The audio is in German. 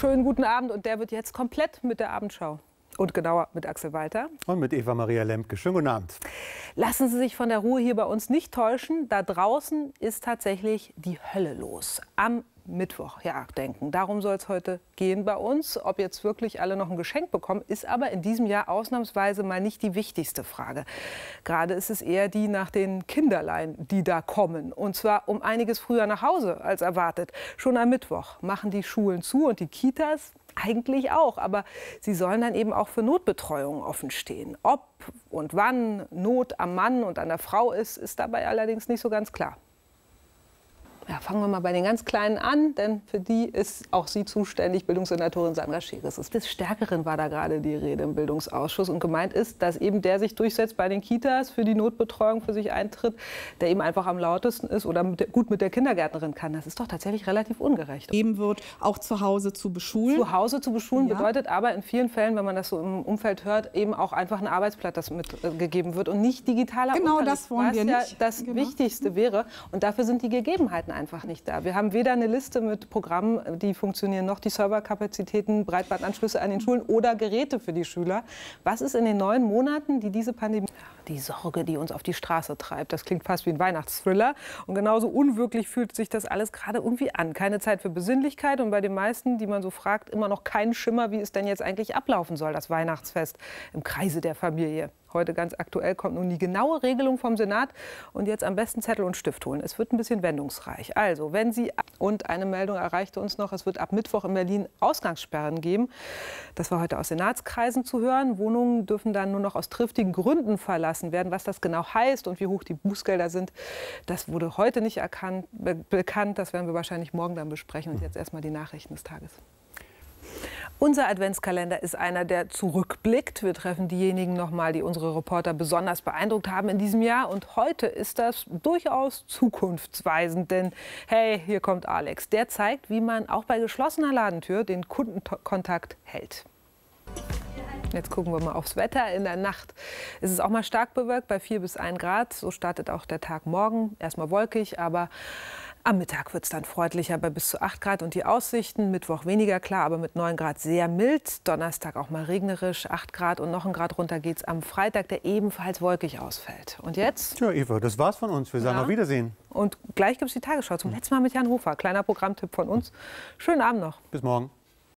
Schönen guten Abend und der wird jetzt komplett mit der Abendschau. Und genauer mit Axel Walter. Und mit Eva Maria Lemke. Schönen guten Abend. Lassen Sie sich von der Ruhe hier bei uns nicht täuschen. Da draußen ist tatsächlich die Hölle los. Am Mittwoch, ja, denken. Darum soll es heute gehen bei uns. Ob jetzt wirklich alle noch ein Geschenk bekommen, ist aber in diesem Jahr ausnahmsweise mal nicht die wichtigste Frage. Gerade ist es eher die nach den Kinderlein, die da kommen. Und zwar um einiges früher nach Hause als erwartet. Schon am Mittwoch machen die Schulen zu und die Kitas eigentlich auch, aber sie sollen dann eben auch für Notbetreuung offen stehen. Ob und wann Not am Mann und an der Frau ist, ist dabei allerdings nicht so ganz klar. Ja, fangen wir mal bei den ganz Kleinen an, denn für die ist auch sie zuständig, Bildungssenatorin Sandra Scheres. Des Stärkeren war da gerade die Rede im Bildungsausschuss. Und gemeint ist, dass eben der sich durchsetzt bei den Kitas, für die Notbetreuung für sich eintritt, der eben einfach am lautesten ist oder mit der, gut mit der Kindergärtnerin kann. Das ist doch tatsächlich relativ ungerecht. Geben wird, auch zu Hause zu beschulen. Zu Hause zu beschulen ja. bedeutet aber in vielen Fällen, wenn man das so im Umfeld hört, eben auch einfach ein Arbeitsblatt, das mitgegeben wird und nicht digitaler Genau Unterricht, das wollen wir ja nicht. das genau. Wichtigste wäre. Und dafür sind die Gegebenheiten einfach nicht da. Wir haben weder eine Liste mit Programmen, die funktionieren, noch die Serverkapazitäten, Breitbandanschlüsse an den Schulen oder Geräte für die Schüler. Was ist in den neun Monaten, die diese Pandemie die Sorge, die uns auf die Straße treibt. Das klingt fast wie ein Weihnachtsthriller. Und genauso unwirklich fühlt sich das alles gerade irgendwie an. Keine Zeit für Besinnlichkeit und bei den meisten, die man so fragt, immer noch keinen Schimmer, wie es denn jetzt eigentlich ablaufen soll, das Weihnachtsfest im Kreise der Familie. Heute ganz aktuell kommt nun die genaue Regelung vom Senat. Und jetzt am besten Zettel und Stift holen. Es wird ein bisschen wendungsreich. Also, wenn Sie und eine Meldung erreichte uns noch, es wird ab Mittwoch in Berlin Ausgangssperren geben. Das war heute aus Senatskreisen zu hören. Wohnungen dürfen dann nur noch aus triftigen Gründen verlassen werden. Was das genau heißt und wie hoch die Bußgelder sind, das wurde heute nicht erkannt, be bekannt. Das werden wir wahrscheinlich morgen dann besprechen. Und jetzt erstmal die Nachrichten des Tages. Unser Adventskalender ist einer, der zurückblickt. Wir treffen diejenigen noch mal, die unsere Reporter besonders beeindruckt haben in diesem Jahr. Und heute ist das durchaus zukunftsweisend, denn hey, hier kommt Alex. Der zeigt, wie man auch bei geschlossener Ladentür den Kundenkontakt hält. Jetzt gucken wir mal aufs Wetter. In der Nacht ist es auch mal stark bewölkt bei 4 bis 1 Grad. So startet auch der Tag morgen. Erstmal wolkig, aber am Mittag wird es dann freundlicher bei bis zu 8 Grad und die Aussichten. Mittwoch weniger klar, aber mit 9 Grad sehr mild. Donnerstag auch mal regnerisch, 8 Grad und noch ein Grad runter geht es am Freitag, der ebenfalls wolkig ausfällt. Und jetzt? Ja, Eva, das war's von uns. Wir sagen Ja. auf Wiedersehen. Und gleich gibt es die Tagesschau zum letzten Mal mit Jan Hofer. Kleiner Programmtipp von uns. Schönen Abend noch. Bis morgen.